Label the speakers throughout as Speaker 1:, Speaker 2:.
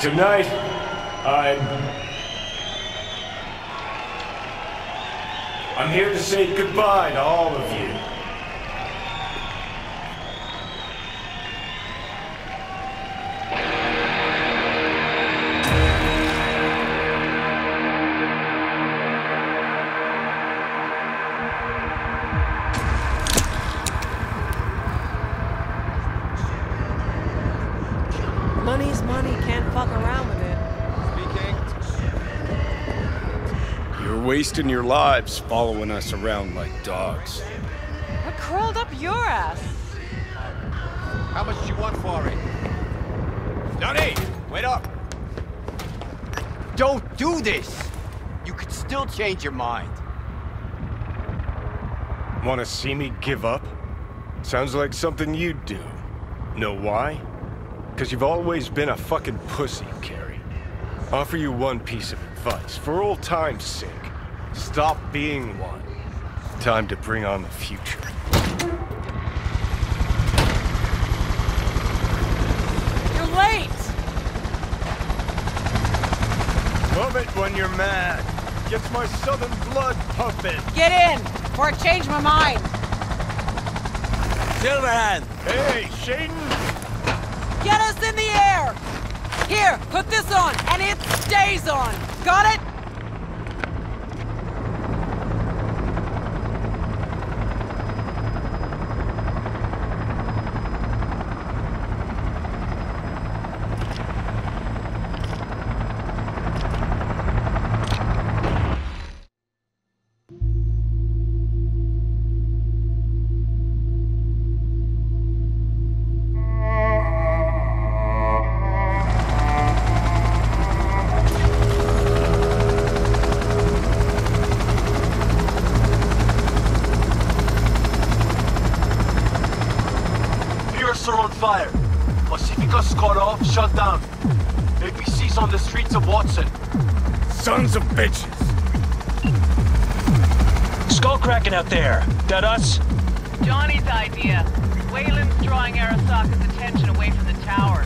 Speaker 1: Tonight, I'm. I'm here to say goodbye to all of you.
Speaker 2: Wasting your lives following us around like dogs.
Speaker 3: I crawled up your ass?
Speaker 4: How much do you want for it? Johnny, wait up. Don't do this. You could still change your mind.
Speaker 1: Want to see me give up? Sounds like something you'd do. Know why? Because you've always been a fucking pussy, Kerry. Offer you one piece of advice, for old time's sake. Stop being one. Time to bring on the future.
Speaker 3: You're late!
Speaker 1: Love it when you're mad. Gets my southern blood pumping.
Speaker 3: Get in, before I change my mind.
Speaker 4: Silverhand!
Speaker 1: Hey, Shaitan!
Speaker 3: Get us in the air! Here, put this on, and it stays on. Got it?
Speaker 1: Sons of bitches!
Speaker 5: Skullcracking out there. That us?
Speaker 6: Johnny's idea. Weyland's drawing Arasaka's attention away from the tower.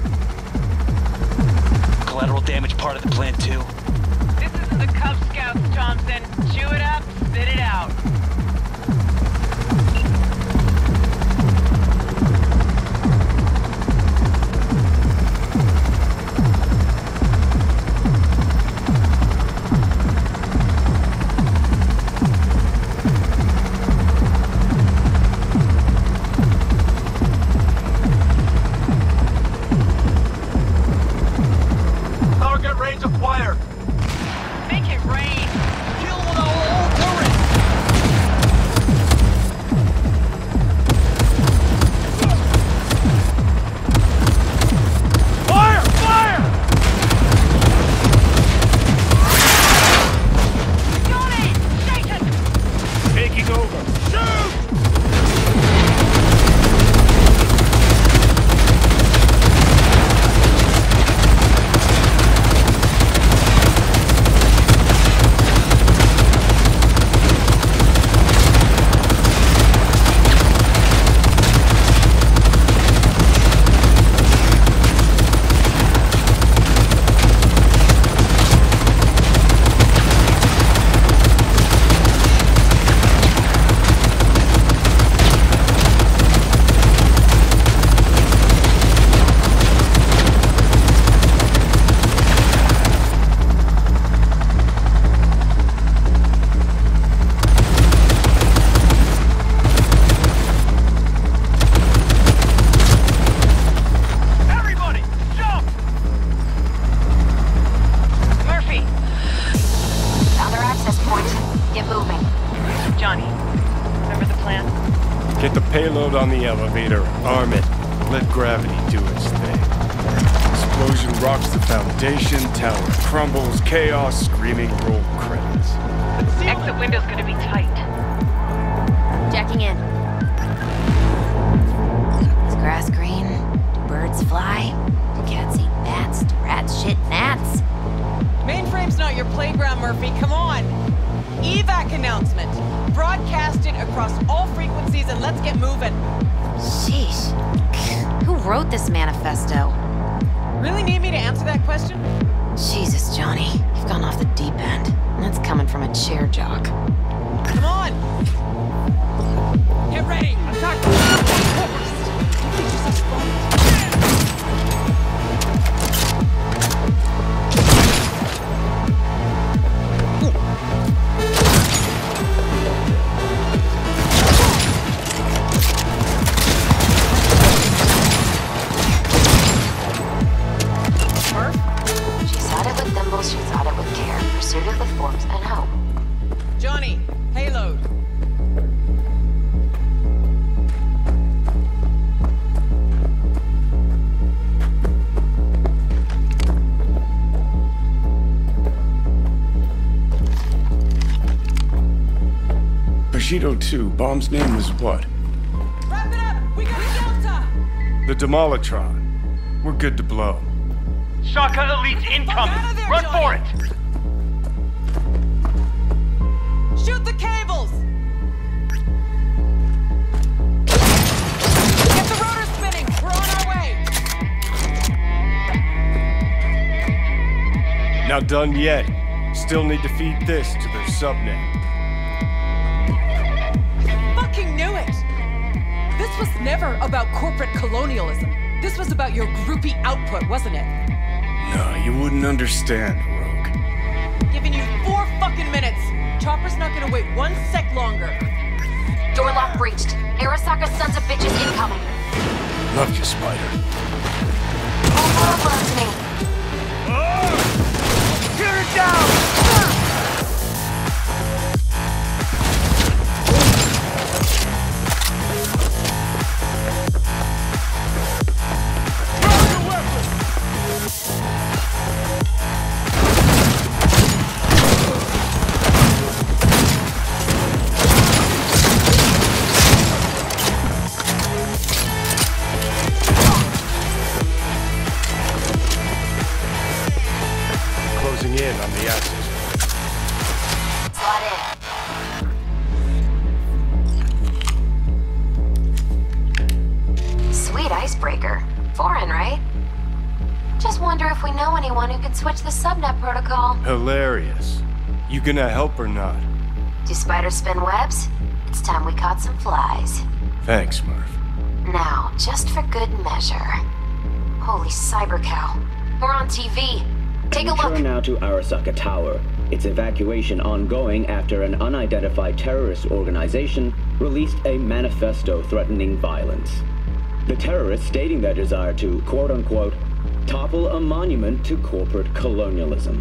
Speaker 5: Collateral damage part of the plan too.
Speaker 6: This isn't the Cub Scouts, Thompson. Chew it up,
Speaker 1: arm it, let gravity do its thing. Explosion rocks the foundation, tower crumbles, chaos, screaming roll credits.
Speaker 6: Exit window's gonna be tight.
Speaker 7: Jacking in. Is grass green? Do birds fly? Do cats eat bats? Do rats shit gnats?
Speaker 3: Mainframe's not your playground, Murphy. Come on. Evac announcement. Broadcast it across all frequencies and let's get moving.
Speaker 7: Sheesh. Who wrote this manifesto?
Speaker 3: Really need me to answer that question?
Speaker 7: Jesus, Johnny. You've gone off the deep end. And that's coming from a chair jock.
Speaker 3: Come on! Get ready! Attack! Murph?
Speaker 2: Bushido 2, bomb's name was what?
Speaker 3: Wrap it up! We got a Delta!
Speaker 1: The Demolitron. We're good to blow.
Speaker 5: Shaka Elite's incoming.
Speaker 3: there,
Speaker 5: Run for it.
Speaker 3: Shoot the cables! Get the rotor spinning! We're on our way!
Speaker 1: Not done yet. Still need to feed this to their subnet.
Speaker 3: Never about corporate colonialism. This was about your groupie output, wasn't it?
Speaker 2: No, you wouldn't understand, Rogue.
Speaker 3: Giving you four fucking minutes. Chopper's not gonna wait one sec longer.
Speaker 7: Door lock breached. Arasaka sons of bitches incoming.
Speaker 2: Love you, Spider.
Speaker 7: All world loves me.
Speaker 1: Closing gonna help or not?
Speaker 7: Do spiders spin webs? It's time we caught some flies.
Speaker 1: Thanks, Murph.
Speaker 7: Now, just for good measure. Holy cyber cow. We're on TV. Take a
Speaker 8: Return
Speaker 7: look.
Speaker 8: now to Arasaka Tower. Its evacuation ongoing after an unidentified terrorist organization released a manifesto threatening violence. The terrorists stating their desire to, quote unquote, topple a monument to corporate colonialism.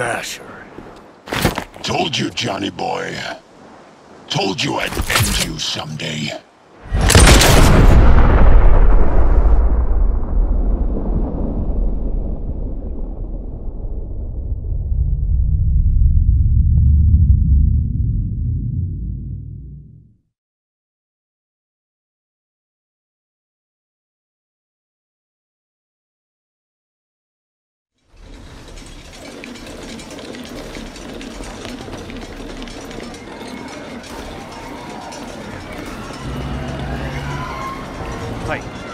Speaker 7: Smasher. Told you, Johnny boy.
Speaker 1: Told
Speaker 7: you I'd end you someday.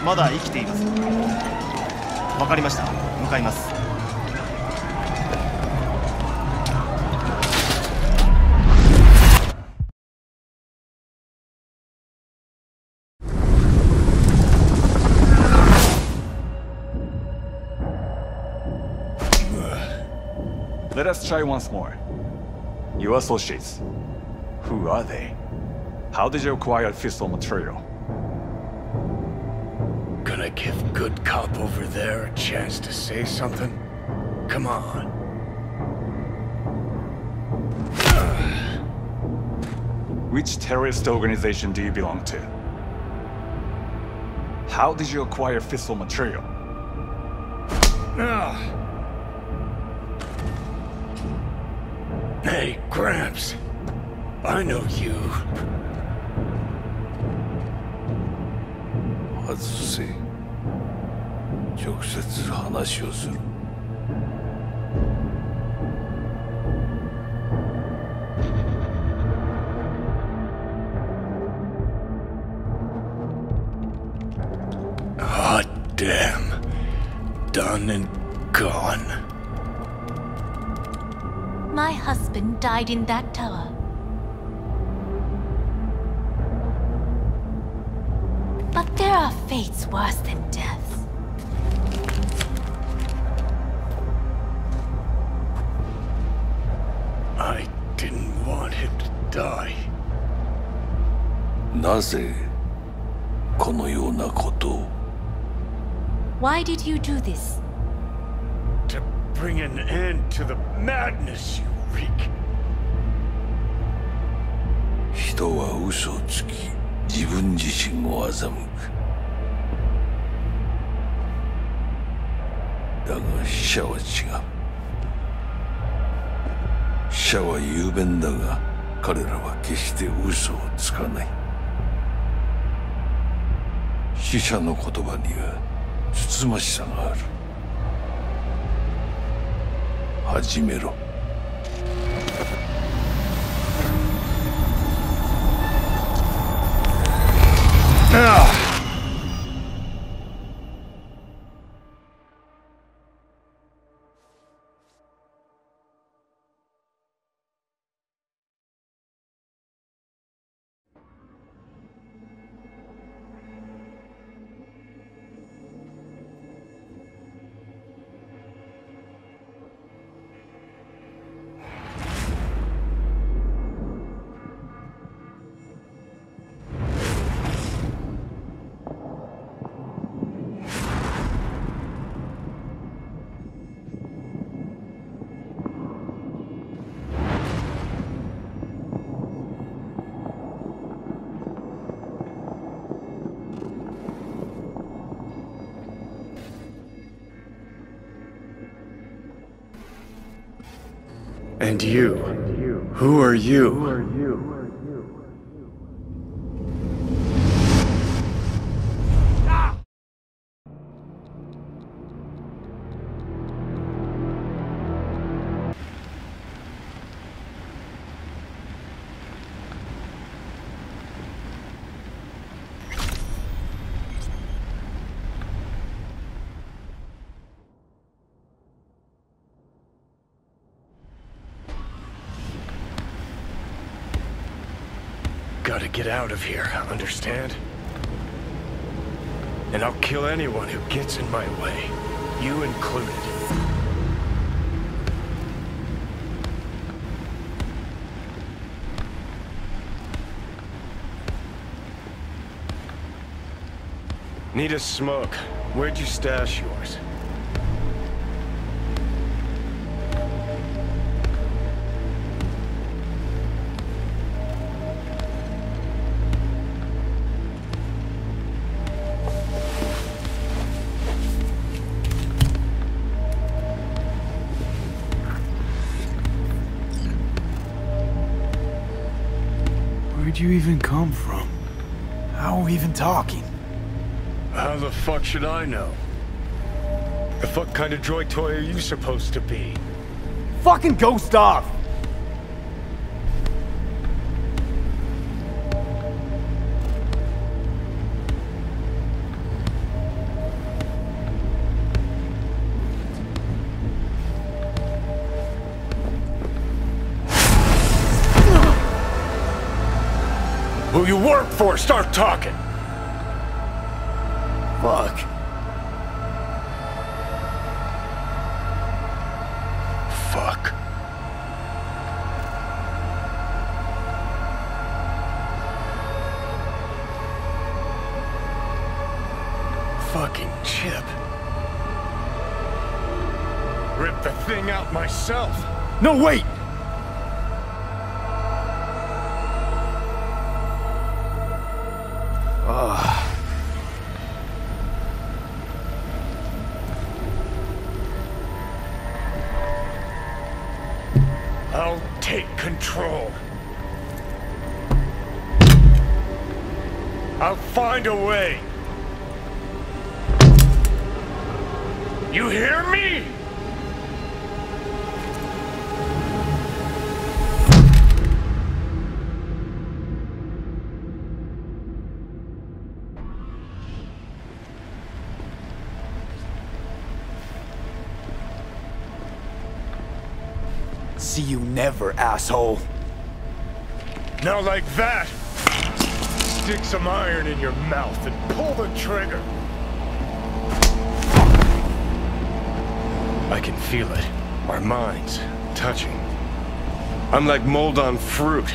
Speaker 7: まだ生きています
Speaker 1: 分
Speaker 9: かりました向かいます
Speaker 10: Let us try once more. Your associates. Who are they? How did you acquire fissile material?
Speaker 1: Gonna give good cop over there a chance to say something? Come on.
Speaker 10: Which terrorist organization do you belong to? How did you acquire fissile material? Ah.
Speaker 1: Hey, Gramps. I know you.
Speaker 11: 外せ直接話をする
Speaker 1: Hot damn. Done and gone.
Speaker 12: My husband died in that tower. But there are fates worse than death.
Speaker 11: なぜこのようなことを
Speaker 12: ？Why did you do this?
Speaker 1: To bring an end to the madness you wreak.
Speaker 11: 人は嘘をつき自分自身を欺くだが死者は違う死者は雄弁だが彼らは決して嘘をつかない死者の言葉にはつつましさがある。始めろ。
Speaker 1: And you? Who are you? Gotta get out of here, understand? And I'll kill anyone who gets in my way, you included. Need a smoke. Where'd you stash yours?
Speaker 13: Come from? How are we even talking?
Speaker 1: How the fuck should I know? The fuck kind of droid toy are you supposed to be?
Speaker 13: Fucking ghost off!
Speaker 1: you work for, start talking.
Speaker 13: Fuck.
Speaker 1: Fuck. Fucking chip. Rip the thing out myself.
Speaker 13: No, wait!
Speaker 1: Find a way. You hear me?
Speaker 13: See you never, asshole.
Speaker 1: Not like that. Stick some iron in your mouth and pull the trigger. I can feel it. Our minds touching. I'm like mold on fruit,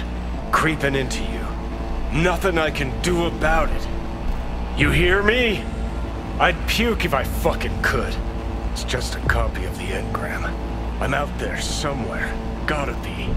Speaker 1: creeping into you. Nothing I can do about it. You hear me? I'd puke if I fucking could. It's just a copy of the engram. I'm out there somewhere. Gotta be.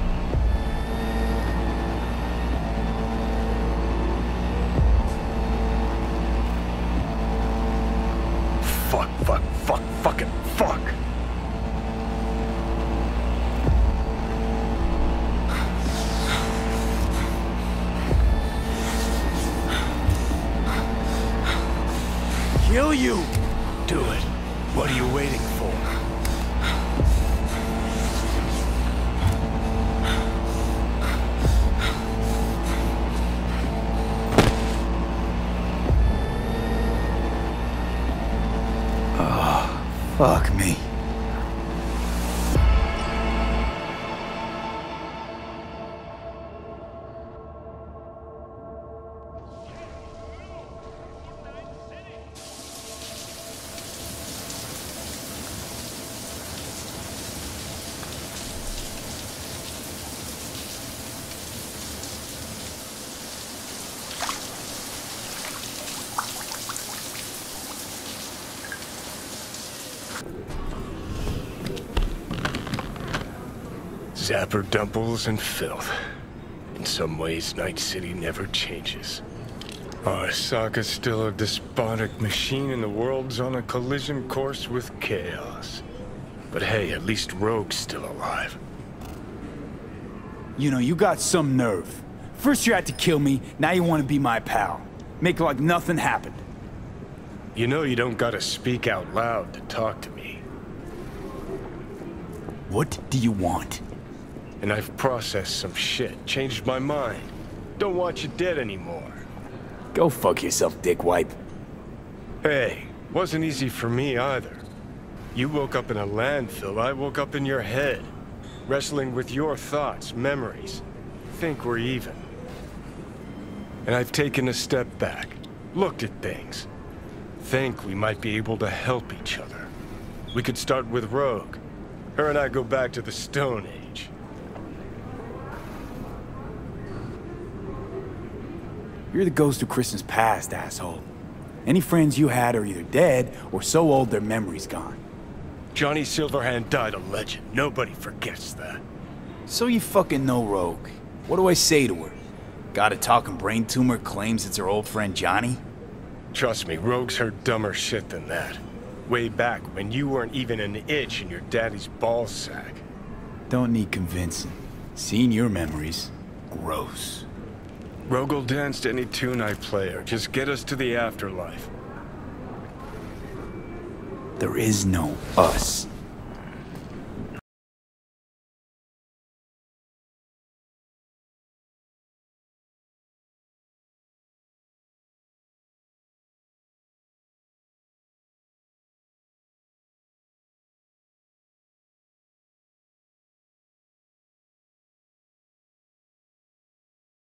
Speaker 1: Zapper dumples and filth. In some ways, Night City never changes. Arasaka's still a despotic machine and the world's on a collision course with chaos. But hey, at least Rogue's still alive.
Speaker 13: You know, you got some nerve. First you had to kill me, now you want to be my pal. Make it like nothing happened.
Speaker 1: You know you don't gotta speak out loud to talk to me.
Speaker 13: What do you want?
Speaker 1: And I've processed some shit, changed my mind. Don't want you dead anymore.
Speaker 13: Go fuck yourself, dickwipe.
Speaker 1: Hey, wasn't easy for me either. You woke up in a landfill, I woke up in your head. Wrestling with your thoughts, memories. Think we're even. And I've taken a step back, looked at things. Think we might be able to help each other. We could start with Rogue. Her and I go back to the Stone Age.
Speaker 13: You're the ghost of Christmas past, asshole. Any friends you had are either dead or so old their memory's gone.
Speaker 1: Johnny Silverhand died a legend. Nobody forgets that.
Speaker 13: So you fucking know Rogue. What do I say to her? Got a talking brain tumor claims it's her old friend Johnny?
Speaker 1: Trust me, Rogue's heard dumber shit than that. Way back when you weren't even an itch in your daddy's ball sack.
Speaker 13: Don't need convincing. Seeing your memories, gross.
Speaker 1: Rogue danced any tune I play. Just get us to the afterlife.
Speaker 13: There is no us.